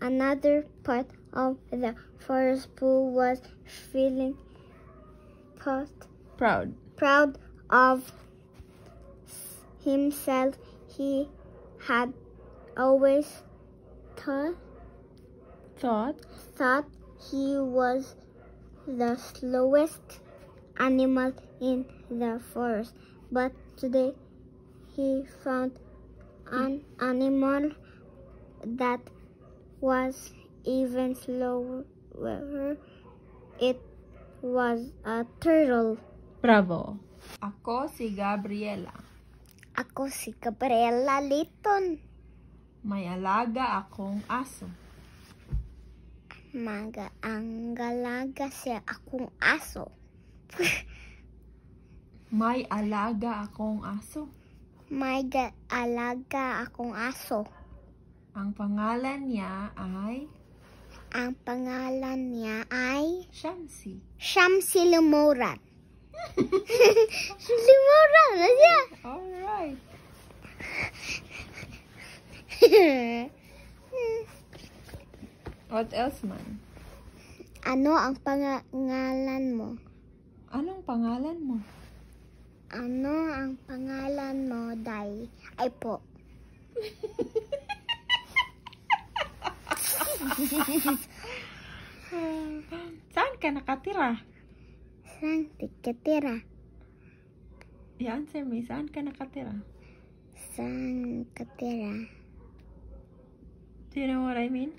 another part of the forest, pool was feeling proud, Proud. proud of himself. He had always thought, Thought. thought he was the slowest animal in the forest, but today he found an animal that was even slower. It was a turtle. Bravo. Ako si Gabriela. Ako si Gabriela Liton. May alaga akong aso. Maga ang galaga siya akong aso. May alaga akong aso. May ga- alaga akong aso. Ang pangalan niya ay Ang pangalan niya ay Shamsi. Shamsi Lumuran. Lumuran na siya. Alright. What else man? ano ang pangalan mo? Anong pangalan mo? Ano ang pangalan mo, Day? Ay po. Saan ka nakatira? Saan tikatira? I-answer me. Saan ka nakatira? Saan katira? Do you know what I mean?